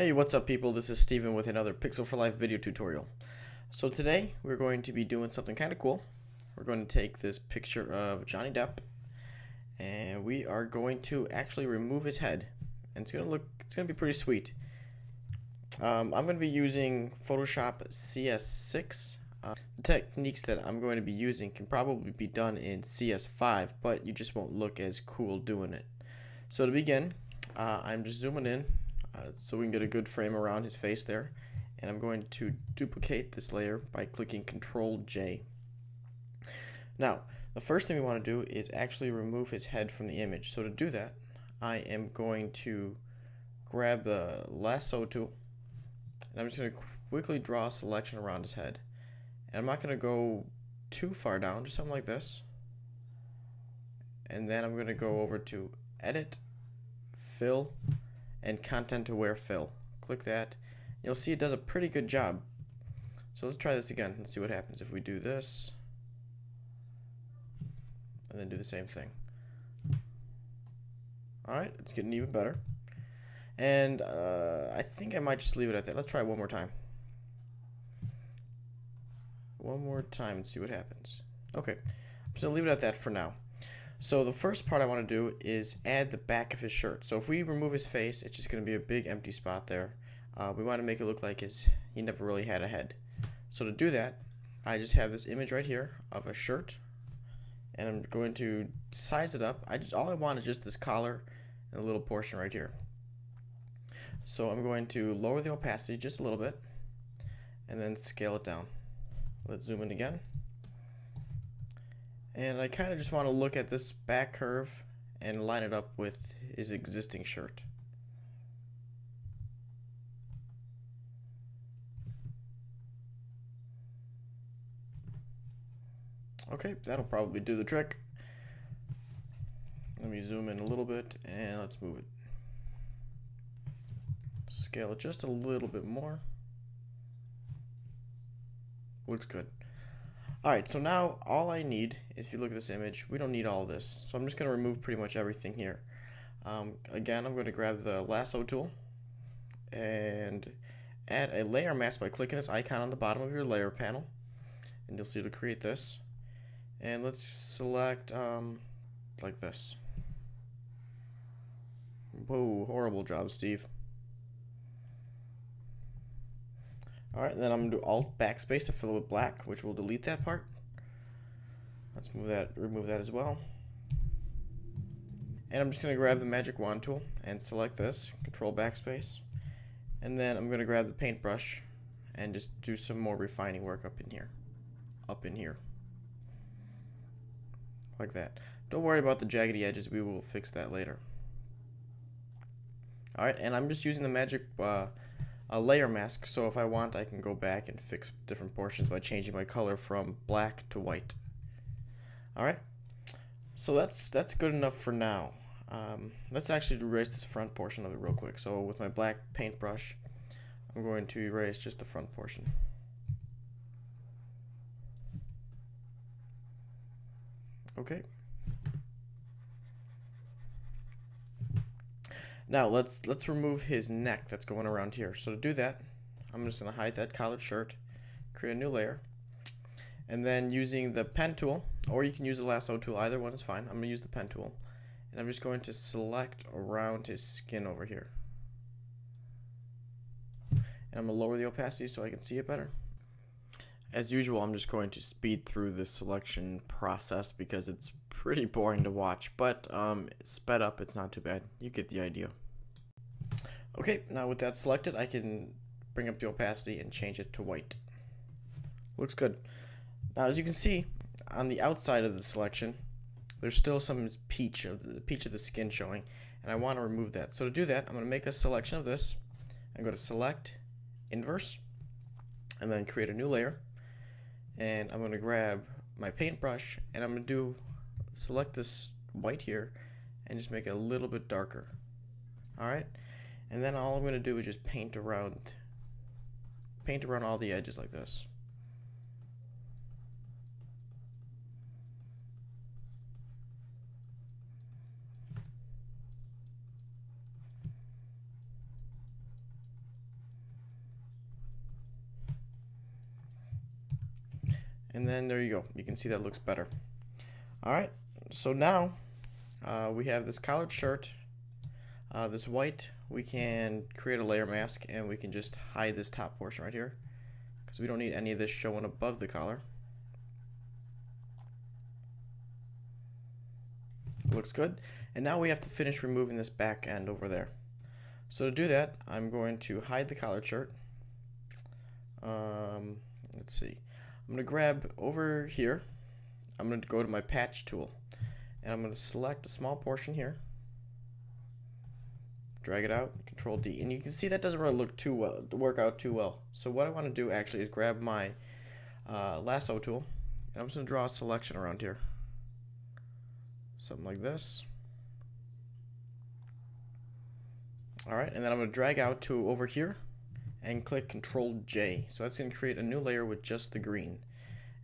Hey, what's up people? This is Steven with another Pixel for Life video tutorial. So today we're going to be doing something kind of cool. We're going to take this picture of Johnny Depp and we are going to actually remove his head and it's going to look, it's going to be pretty sweet. Um, I'm going to be using Photoshop CS6. Uh, the techniques that I'm going to be using can probably be done in CS5 but you just won't look as cool doing it. So to begin, uh, I'm just zooming in uh, so we can get a good frame around his face there. And I'm going to duplicate this layer by clicking Control J. Now, the first thing we want to do is actually remove his head from the image. So to do that, I am going to grab the lasso tool and I'm just going to quickly draw a selection around his head. And I'm not going to go too far down, just something like this. And then I'm going to go over to Edit, Fill, and content aware fill. Click that. You'll see it does a pretty good job. So let's try this again and see what happens if we do this and then do the same thing. Alright, it's getting even better. And uh, I think I might just leave it at that. Let's try it one more time. One more time and see what happens. Okay, I'm just going to leave it at that for now. So the first part I want to do is add the back of his shirt. So if we remove his face, it's just going to be a big empty spot there. Uh, we want to make it look like his he never really had a head. So to do that, I just have this image right here of a shirt, and I'm going to size it up. I just all I want is just this collar and a little portion right here. So I'm going to lower the opacity just a little bit, and then scale it down. Let's zoom in again. And I kind of just want to look at this back curve and line it up with his existing shirt. Okay, that'll probably do the trick. Let me zoom in a little bit and let's move it. Scale it just a little bit more. Looks good. Alright, so now all I need, if you look at this image, we don't need all this. So I'm just going to remove pretty much everything here. Um, again, I'm going to grab the lasso tool and add a layer mask by clicking this icon on the bottom of your layer panel. And you'll see to create this. And let's select um, like this. Whoa, horrible job, Steve. Alright, then I'm to do Alt Backspace to fill it with black, which will delete that part. Let's move that, remove that as well. And I'm just to grab the Magic Wand tool and select this, Control Backspace. And then I'm going to grab the paintbrush and just do some more refining work up in here. Up in here. Like that. Don't worry about the jaggedy edges, we will fix that later. Alright, and I'm just using the Magic uh, a layer mask so if I want I can go back and fix different portions by changing my color from black to white. Alright so that's that's good enough for now. Um, let's actually erase this front portion of it real quick. So with my black paintbrush I'm going to erase just the front portion. Okay Now let's let's remove his neck that's going around here. So to do that, I'm just gonna hide that collared shirt, create a new layer, and then using the pen tool, or you can use the lasso tool, either one is fine. I'm gonna use the pen tool, and I'm just going to select around his skin over here. And I'm gonna lower the opacity so I can see it better. As usual, I'm just going to speed through this selection process because it's pretty boring to watch, but um, sped up, it's not too bad. You get the idea. Okay, now with that selected, I can bring up the opacity and change it to white. Looks good. Now, as you can see, on the outside of the selection, there's still some peach of the peach of the skin showing, and I want to remove that. So to do that, I'm going to make a selection of this, and go to Select, Inverse, and then create a new layer. And I'm going to grab my paintbrush, and I'm going to do select this white here, and just make it a little bit darker. All right. And then all I'm going to do is just paint around, paint around all the edges like this. And then there you go. You can see that looks better. All right, so now uh, we have this collared shirt, uh, this white we can create a layer mask and we can just hide this top portion right here because we don't need any of this showing above the collar. Looks good. And now we have to finish removing this back end over there. So to do that, I'm going to hide the collared shirt. Um, let's see. I'm going to grab over here. I'm going to go to my patch tool. And I'm going to select a small portion here. Drag it out, Control D. And you can see that doesn't really look too well, work out too well. So what I want to do actually is grab my uh, lasso tool. And I'm just going to draw a selection around here. Something like this. Alright, and then I'm going to drag out to over here and click Control J. So that's going to create a new layer with just the green.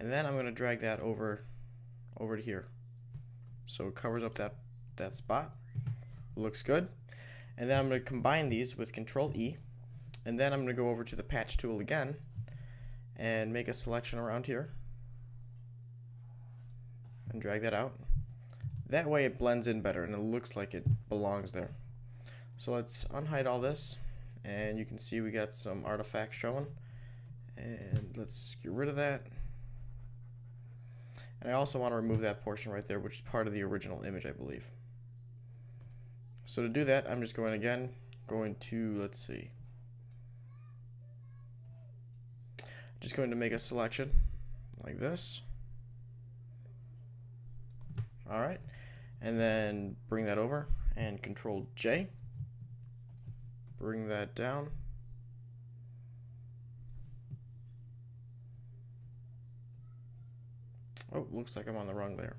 And then I'm going to drag that over over to here. So it covers up that, that spot. Looks good. And then I'm going to combine these with Control E. And then I'm going to go over to the patch tool again and make a selection around here and drag that out. That way it blends in better and it looks like it belongs there. So let's unhide all this and you can see we got some artifacts showing and let's get rid of that and I also want to remove that portion right there which is part of the original image I believe so to do that I'm just going again going to let's see just going to make a selection like this alright and then bring that over and control J bring that down. Oh, looks like I'm on the wrong layer.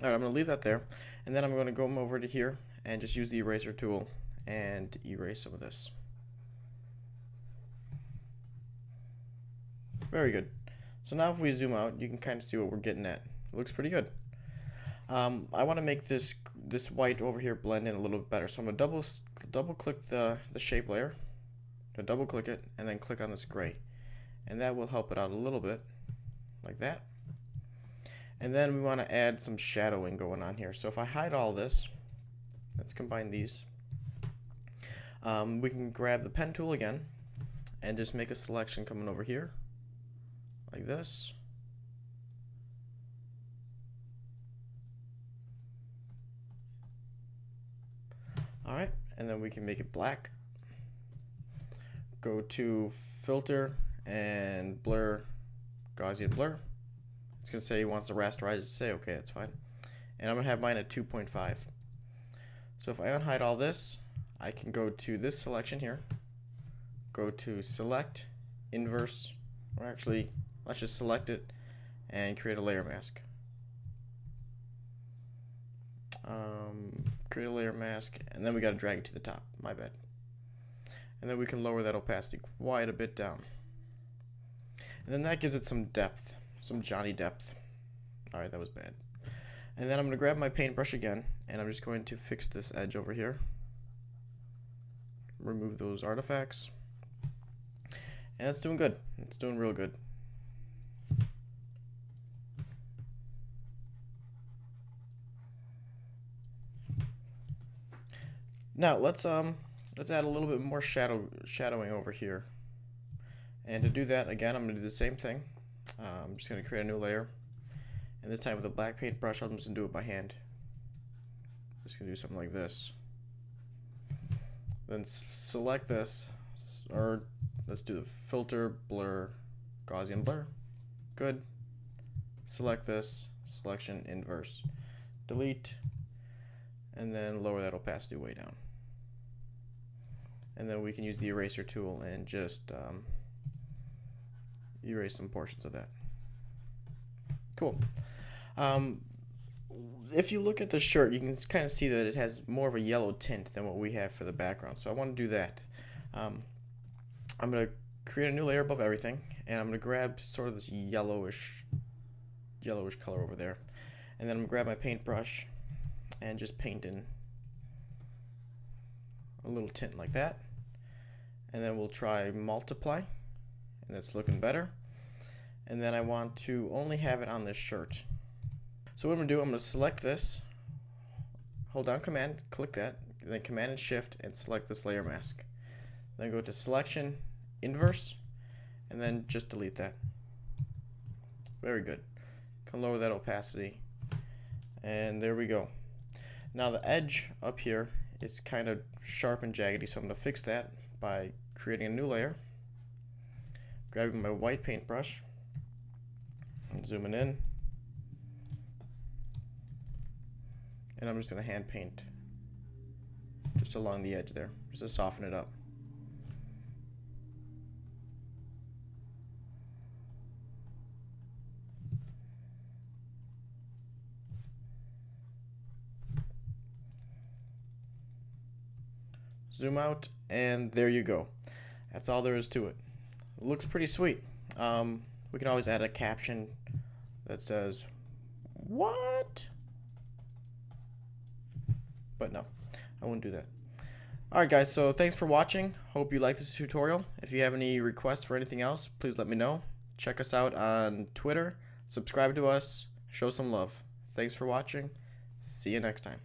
Alright, I'm going to leave that there. And then I'm going to go over to here and just use the eraser tool and erase some of this. Very good. So now if we zoom out, you can kind of see what we're getting at. It looks pretty good. Um, I want to make this this white over here blend in a little bit better. So I'm gonna double double click the the shape layer, to double click it, and then click on this gray, and that will help it out a little bit, like that. And then we want to add some shadowing going on here. So if I hide all this, let's combine these. Um, we can grab the pen tool again, and just make a selection coming over here, like this. Alright, and then we can make it black. Go to filter and blur, Gaussian blur. It's going to say he wants to rasterize it. Say, okay, that's fine. And I'm going to have mine at 2.5. So if I unhide all this, I can go to this selection here, go to select, inverse, or actually, let's just select it and create a layer mask. Um, create a layer mask, and then we got to drag it to the top. My bad. And then we can lower that opacity quite a bit down. And then that gives it some depth, some Johnny depth. Alright, that was bad. And then I'm going to grab my paintbrush again, and I'm just going to fix this edge over here. Remove those artifacts. And it's doing good. It's doing real good. Now let's um let's add a little bit more shadow shadowing over here. And to do that, again, I'm going to do the same thing. Uh, I'm just going to create a new layer. And this time with a black paintbrush, I'm just going to do it by hand. Just going to do something like this. Then select this, or let's do the filter, blur, Gaussian blur. Good. Select this, selection, inverse. Delete, and then lower that opacity way down and then we can use the eraser tool and just um, erase some portions of that. Cool. Um, if you look at the shirt, you can kind of see that it has more of a yellow tint than what we have for the background. So I want to do that. Um, I'm going to create a new layer above everything, and I'm going to grab sort of this yellowish, yellowish color over there. And then I'm going to grab my paintbrush and just paint in a little tint like that and then we'll try multiply and it's looking better. And then I want to only have it on this shirt. So what I'm gonna do I'm gonna select this. Hold down command click that then command and shift and select this layer mask. Then go to selection inverse and then just delete that. Very good. Can lower that opacity. And there we go. Now the edge up here is kind of sharp and jaggedy so I'm to fix that by creating a new layer grabbing my white paintbrush and zooming in and I'm just going to hand paint just along the edge there just to soften it up zoom out, and there you go. That's all there is to it. It looks pretty sweet. Um, we can always add a caption that says, what? But no, I wouldn't do that. Alright guys, so thanks for watching. Hope you like this tutorial. If you have any requests for anything else, please let me know. Check us out on Twitter, subscribe to us, show some love. Thanks for watching. See you next time.